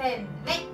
FM. Make